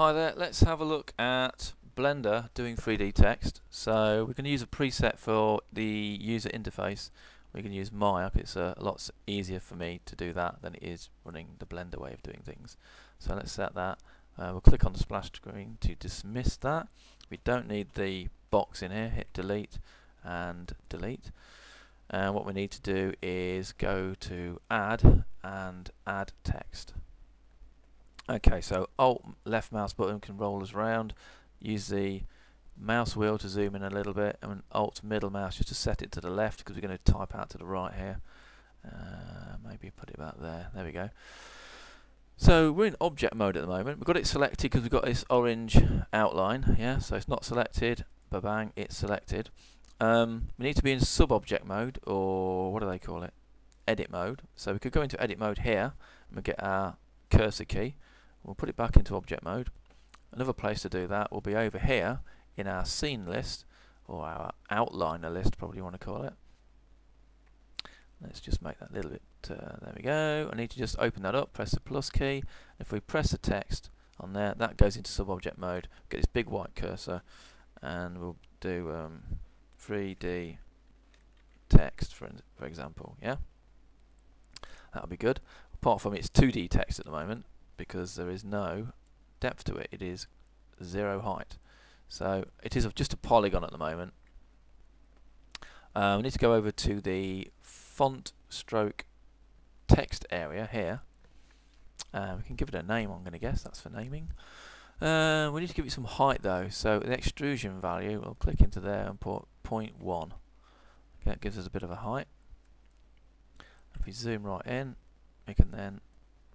Hi there, let's have a look at Blender doing 3D text. So we're going to use a preset for the user interface. We can use Maya, it's a lot easier for me to do that than it is running the Blender way of doing things. So let's set that. Uh, we'll click on the splash screen to dismiss that. We don't need the box in here, hit delete and delete. And what we need to do is go to add and add text. Okay, so Alt left mouse button can roll us around. Use the mouse wheel to zoom in a little bit, and Alt middle mouse just to set it to the left because we're going to type out to the right here. Uh, maybe put it about there. There we go. So we're in object mode at the moment. We've got it selected because we've got this orange outline. Yeah, so it's not selected. Ba bang, it's selected. Um, we need to be in sub-object mode, or what do they call it? Edit mode. So we could go into edit mode here, and we get our cursor key. We'll put it back into object mode. Another place to do that will be over here in our scene list, or our outliner list, probably you want to call it. Let's just make that a little bit, uh, there we go. I need to just open that up, press the plus key. If we press the text on there, that goes into sub-object mode. Get this big white cursor, and we'll do um, 3D text, for, for example, yeah? That'll be good. Apart from it's 2D text at the moment, because there is no depth to it. It is zero height. So it is just a polygon at the moment. Uh, we need to go over to the font stroke text area here. Uh, we can give it a name, I'm going to guess. That's for naming. Uh, we need to give it some height though. So the extrusion value, we'll click into there and put 0.1. Okay, that gives us a bit of a height. If we zoom right in, we can then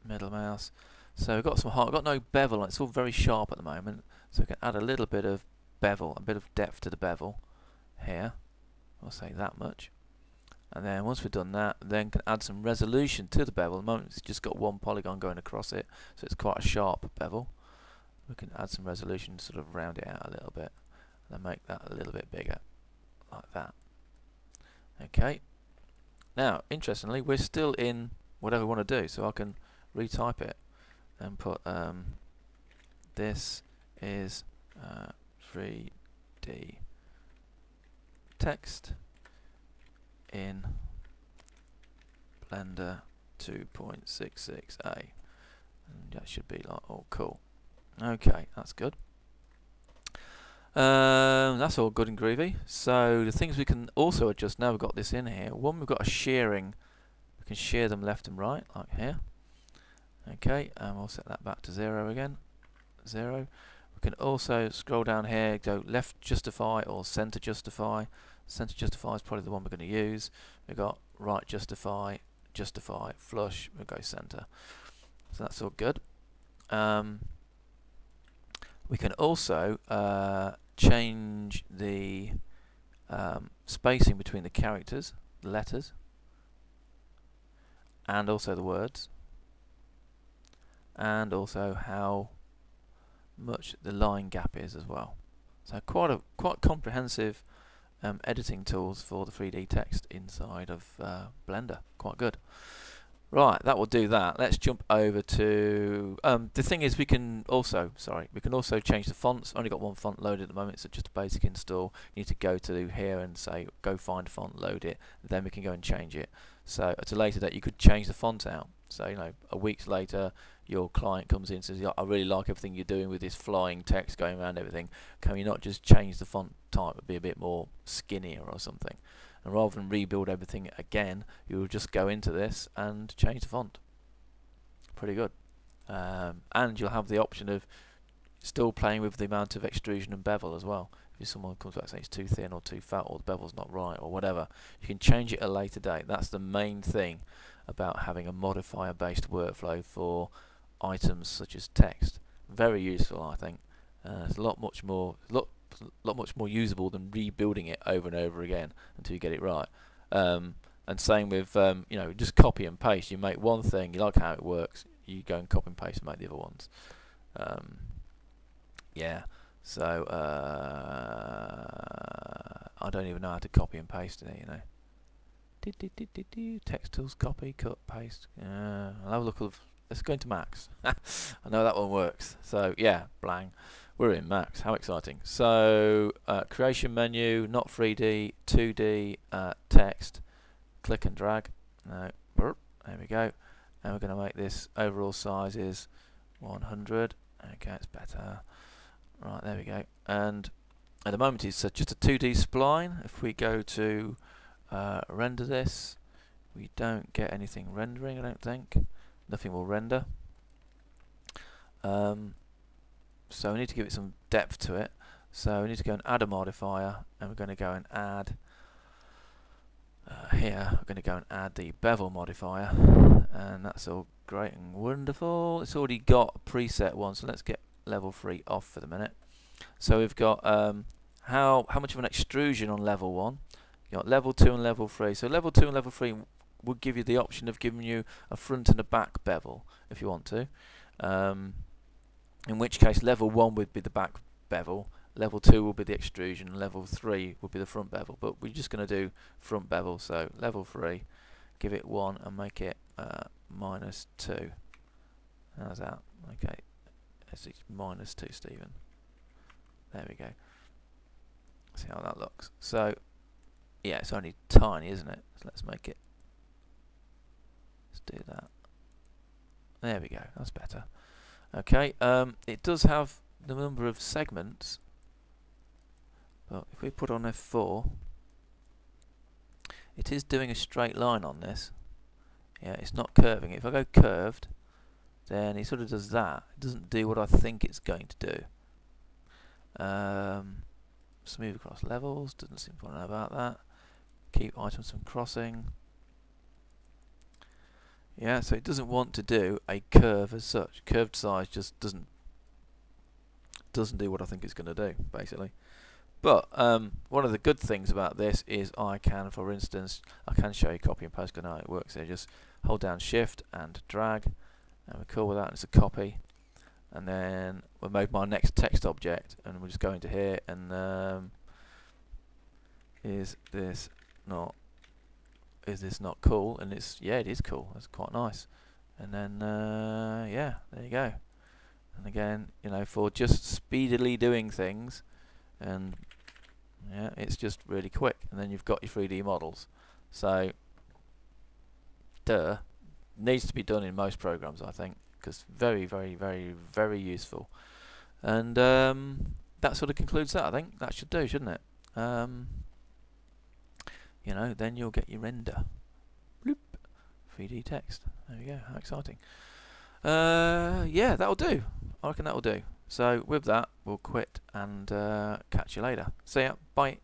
middle mouse so we've got some we've got no bevel it's all very sharp at the moment. So we can add a little bit of bevel, a bit of depth to the bevel here. I'll say that much. And then once we've done that, then can add some resolution to the bevel. At the moment it's just got one polygon going across it, so it's quite a sharp bevel. We can add some resolution to sort of round it out a little bit. And then make that a little bit bigger, like that. Okay. Now, interestingly, we're still in whatever we want to do, so I can retype it and put um, this is uh, 3D text in Blender 2.66a and that should be like oh cool. Okay that's good. Um, that's all good and groovy. So the things we can also adjust now we've got this in here one we've got a shearing. We can shear them left and right like here Okay, and we'll set that back to zero again. Zero. We can also scroll down here, go left justify or center justify. Center justify is probably the one we're going to use. We've got right justify, justify, flush, we'll go center. So that's all good. Um, we can also uh, change the um, spacing between the characters, the letters, and also the words and also how much the line gap is as well. So quite a quite comprehensive um, editing tools for the 3D text inside of uh, Blender. Quite good. Right, that will do that. Let's jump over to um, the thing is we can also sorry we can also change the fonts. Only got one font loaded at the moment. so just a basic install. You need to go to here and say go find font, load it. Then we can go and change it. So at a later date you could change the font out. So you know a week later your client comes in and says, I really like everything you're doing with this flying text going around everything. Can you not just change the font type and be a bit more skinnier or something? And rather than rebuild everything again, you'll just go into this and change the font. Pretty good. Um, and you'll have the option of still playing with the amount of extrusion and bevel as well. If someone comes back says it's too thin or too fat or the bevel's not right or whatever, you can change it at a later date. That's the main thing about having a modifier based workflow for items such as text. Very useful I think. Uh, it's a lot much more lot lot much more usable than rebuilding it over and over again until you get it right. Um, and same with um, you know just copy and paste. You make one thing, you like how it works, you go and copy and paste and make the other ones. Um, yeah. So uh, I don't even know how to copy and paste it. You know. Text tools, copy, cut, paste. Uh, I'll have a look at let's go into Max. I know that one works. So yeah, blang. We're in Max. How exciting. So uh, creation menu, not 3D, 2D, uh, text, click and drag. No, there we go. And we're going to make this overall size is 100. Okay, it's better. Right, there we go. And at the moment it's just a 2D spline. If we go to uh, render this, we don't get anything rendering, I don't think. Nothing will render. Um, so we need to give it some depth to it. So we need to go and add a modifier, and we're going to go and add uh, here. We're going to go and add the bevel modifier, and that's all great and wonderful. It's already got a preset one, so let's get level three off for the minute. So we've got um, how how much of an extrusion on level one. You level two and level three. So level two and level three would give you the option of giving you a front and a back bevel if you want to. Um, in which case level 1 would be the back bevel, level 2 will be the extrusion, level 3 would be the front bevel. But we're just going to do front bevel, so level 3, give it 1 and make it uh, minus 2. How's that? Okay, it's minus 2, Stephen. There we go. See how that looks. So, yeah, it's only tiny, isn't it? So let's make it Let's do that. There we go, that's better. Okay, um, it does have the number of segments, but if we put on F4, it is doing a straight line on this. Yeah, it's not curving. If I go curved, then it sort of does that. It doesn't do what I think it's going to do. Um, smooth across levels, doesn't seem to know about that. Keep items from crossing. Yeah, so it doesn't want to do a curve as such. Curved sides just doesn't doesn't do what I think it's going to do, basically. But um, one of the good things about this is I can, for instance, I can show you copy and paste. How it works there. Just hold down Shift and drag, and we're cool with that. It's a copy, and then we'll make my next text object, and we'll just go into here and um, is this not is this not cool? And it's, yeah, it is cool. It's quite nice. And then, uh, yeah, there you go. And again, you know, for just speedily doing things, and yeah, it's just really quick. And then you've got your 3D models. So, duh, needs to be done in most programs, I think, because very, very, very, very useful. And um, that sort of concludes that. I think that should do, shouldn't it? Um, you know, then you'll get your render. Bloop. 3D text. There we go. How exciting. Uh, yeah, that'll do. I reckon that'll do. So with that, we'll quit and uh, catch you later. See ya. Bye.